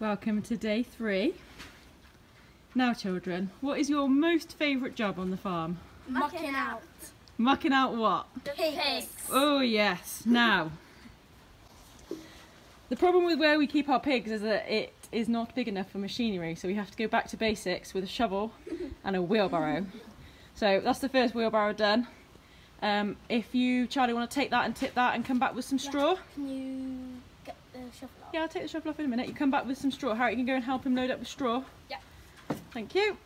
Welcome to day three. Now children, what is your most favourite job on the farm? Mucking out. Mucking out what? The pigs. Oh yes, now. The problem with where we keep our pigs is that it is not big enough for machinery, so we have to go back to basics with a shovel and a wheelbarrow. So that's the first wheelbarrow done. Um, if you, Charlie, want to take that and tip that and come back with some straw. Can you get the shovel off? Yeah, I'll take the shovel off in a minute. You come back with some straw. Harry, you can go and help him load up with straw. Yeah. Thank you.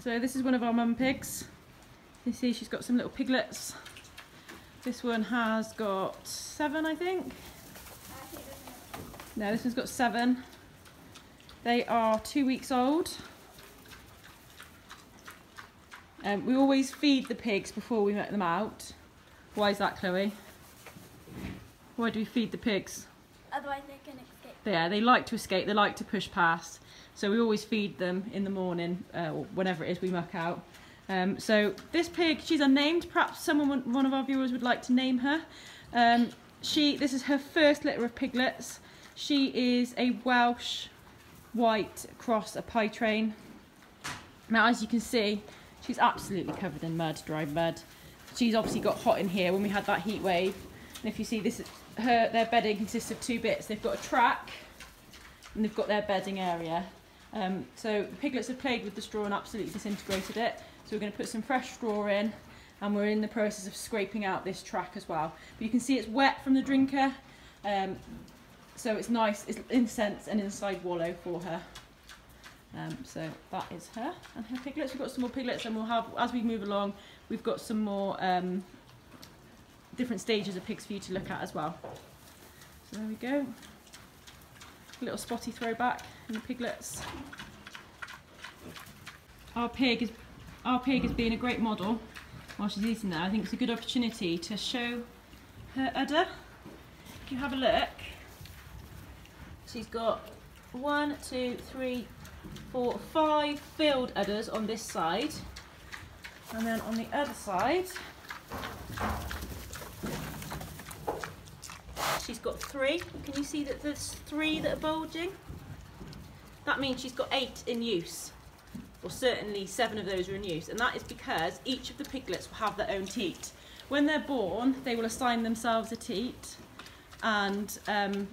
So this is one of our mum pigs. You see she's got some little piglets. This one has got seven, I think. No, this one's got seven. They are two weeks old. Um, we always feed the pigs before we let them out. Why is that, Chloe? Why do we feed the pigs? Otherwise they can escape. Yeah, they like to escape, they like to push past. So we always feed them in the morning, uh, or whenever it is we muck out. Um, so this pig, she's unnamed. Perhaps someone, one of our viewers would like to name her. Um, she, this is her first litter of piglets. She is a Welsh white cross a Pietrain. Now, as you can see, she's absolutely covered in mud, dry mud. She's obviously got hot in here when we had that heat wave. And if you see, this is her. Their bedding consists of two bits. They've got a track, and they've got their bedding area. Um, so the piglets have played with the straw and absolutely disintegrated it. So we're going to put some fresh straw in and we're in the process of scraping out this track as well. But you can see it's wet from the drinker. Um, so it's nice, it's incense and inside wallow for her. Um, so that is her and her piglets. We've got some more piglets and we'll have, as we move along, we've got some more um, different stages of pigs for you to look at as well. So there we go. A little spotty throwback in the piglets. Our pig is our pig is being a great model while she's eating that. I think it's a good opportunity to show her udder. If you have a look, she's got one, two, three, four, five filled udders on this side. And then on the other side, she's got three. Can you see that there's three that are bulging? That means she's got eight in use or certainly seven of those are in use, and that is because each of the piglets will have their own teat. When they're born, they will assign themselves a teat, and um,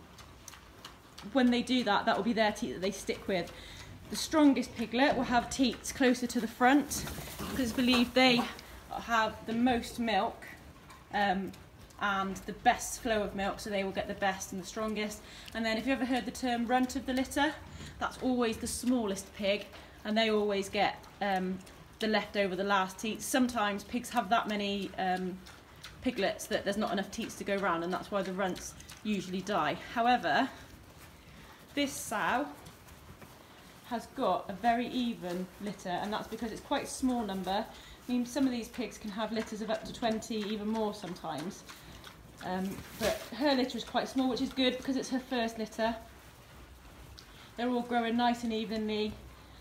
when they do that, that will be their teat that they stick with. The strongest piglet will have teats closer to the front because it's believed they have the most milk um, and the best flow of milk, so they will get the best and the strongest. And then, if you ever heard the term runt of the litter, that's always the smallest pig and they always get um, the leftover, the last teats. Sometimes pigs have that many um, piglets that there's not enough teats to go around and that's why the runts usually die. However, this sow has got a very even litter and that's because it's quite a small number. I mean, some of these pigs can have litters of up to 20, even more sometimes. Um, but her litter is quite small, which is good because it's her first litter. They're all growing nice and evenly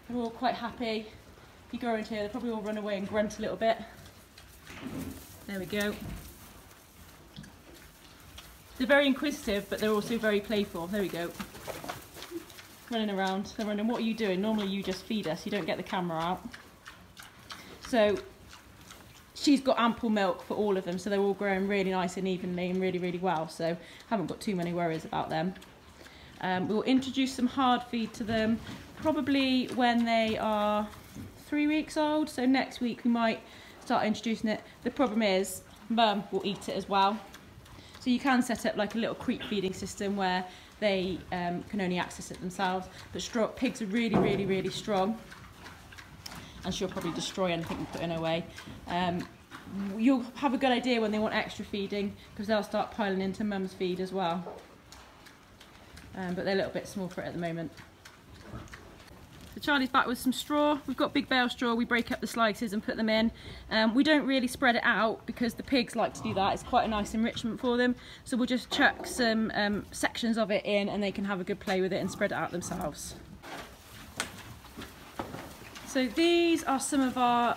they're all quite happy. If you go into here, they'll probably all run away and grunt a little bit. There we go. They're very inquisitive, but they're also very playful. There we go. Running around. They're running. What are you doing? Normally you just feed us. You don't get the camera out. So she's got ample milk for all of them. So they're all growing really nice and evenly and really, really well. So I haven't got too many worries about them. Um, we'll introduce some hard feed to them probably when they are three weeks old. So next week we might start introducing it. The problem is mum will eat it as well. So you can set up like a little creep feeding system where they um, can only access it themselves. But straw, pigs are really, really, really strong. And she'll probably destroy anything we put in her way. Um, you'll have a good idea when they want extra feeding because they'll start piling into mum's feed as well um, but they're a little bit small for it at the moment. So Charlie's back with some straw. We've got big bale straw. We break up the slices and put them in. Um, we don't really spread it out because the pigs like to do that. It's quite a nice enrichment for them. So we'll just chuck some um, sections of it in and they can have a good play with it and spread it out themselves. So these are some of our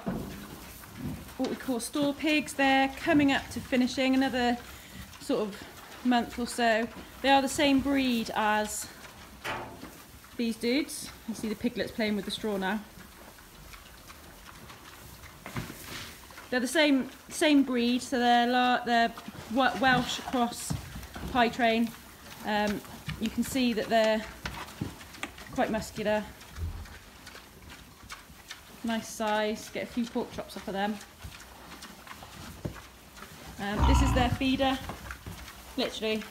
what we call store pigs. They're coming up to finishing. Another sort of month or so. They are the same breed as these dudes. You see the piglets playing with the straw now. They're the same same breed, so they're they're Welsh cross Pietrain. Um, you can see that they're quite muscular, nice size. Get a few pork chops off of them. Um, this is their feeder. Literally,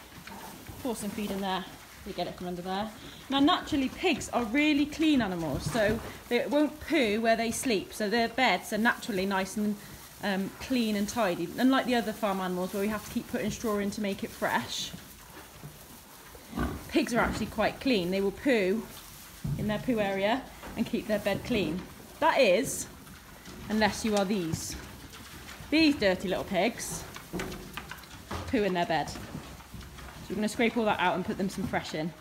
pour some feed in there. You get it from under there. Now, naturally, pigs are really clean animals, so they won't poo where they sleep. So their beds are naturally nice and um, clean and tidy. Unlike the other farm animals, where we have to keep putting straw in to make it fresh. Pigs are actually quite clean. They will poo in their poo area and keep their bed clean. That is, unless you are these. These dirty little pigs poo in their bed. So we're going to scrape all that out and put them some fresh in.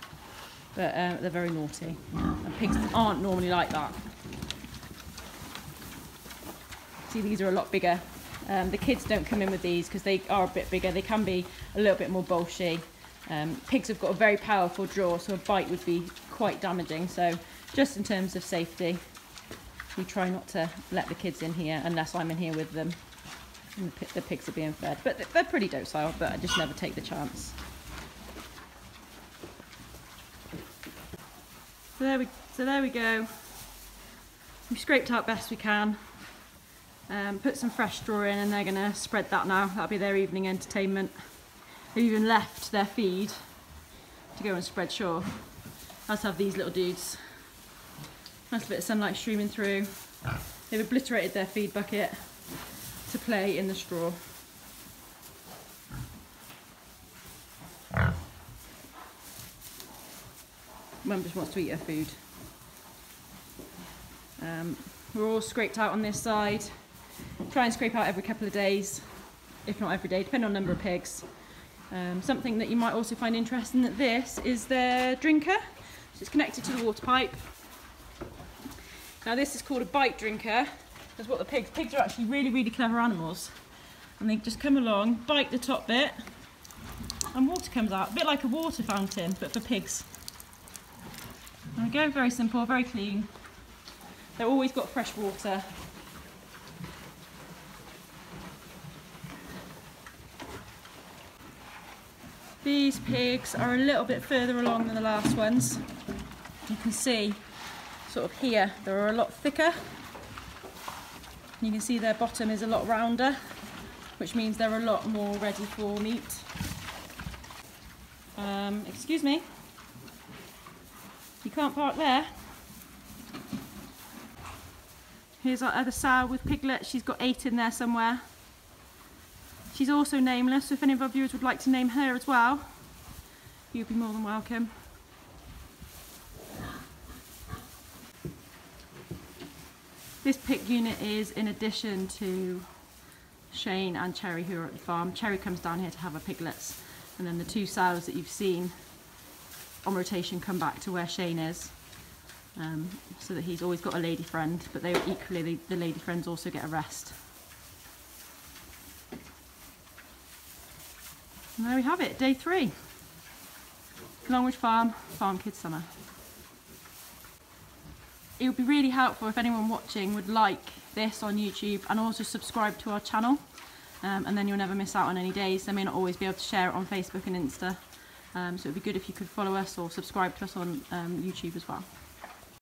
But uh, they're very naughty. And pigs aren't normally like that. See, these are a lot bigger. Um, the kids don't come in with these because they are a bit bigger. They can be a little bit more bolshy. Um, pigs have got a very powerful jaw, so a bite would be quite damaging. So, just in terms of safety, we try not to let the kids in here unless I'm in here with them. And the, the pigs are being fed, but they're pretty docile. But I just never take the chance. So there we, so there we go. We've scraped out best we can. Um, put some fresh straw in, and they're gonna spread that now. That'll be their evening entertainment. They've even left their feed to go and spread straw. Let's have these little dudes. Nice bit of sunlight streaming through. They've obliterated their feed bucket to play in the straw. Mum just wants to eat her food. Um, we're all scraped out on this side. Try and scrape out every couple of days, if not every day, depending on number of pigs. Um, something that you might also find interesting that this is their drinker. So it's connected to the water pipe. Now this is called a bite drinker. That's what the pigs. Pigs are actually really, really clever animals, and they just come along, bite the top bit, and water comes out. A bit like a water fountain, but for pigs. There we go. Very simple, very clean. They've always got fresh water. These pigs are a little bit further along than the last ones. You can see sort of here they're a lot thicker. You can see their bottom is a lot rounder, which means they're a lot more ready for meat. Um, excuse me. You can't park there. Here's our other sow with piglets. She's got eight in there somewhere. She's also nameless, so if any of our viewers would like to name her as well, you'd be more than welcome. This pig unit is in addition to Shane and Cherry who are at the farm. Cherry comes down here to have her piglets and then the two sows that you've seen on rotation come back to where Shane is. Um, so that he's always got a lady friend, but they equally the, the lady friends also get a rest. And there we have it, day three. Longridge Farm, Farm Kids Summer. It would be really helpful if anyone watching would like this on YouTube and also subscribe to our channel. Um, and then you'll never miss out on any days. They may not always be able to share it on Facebook and Insta. Um, so it would be good if you could follow us or subscribe to us on um, YouTube as well.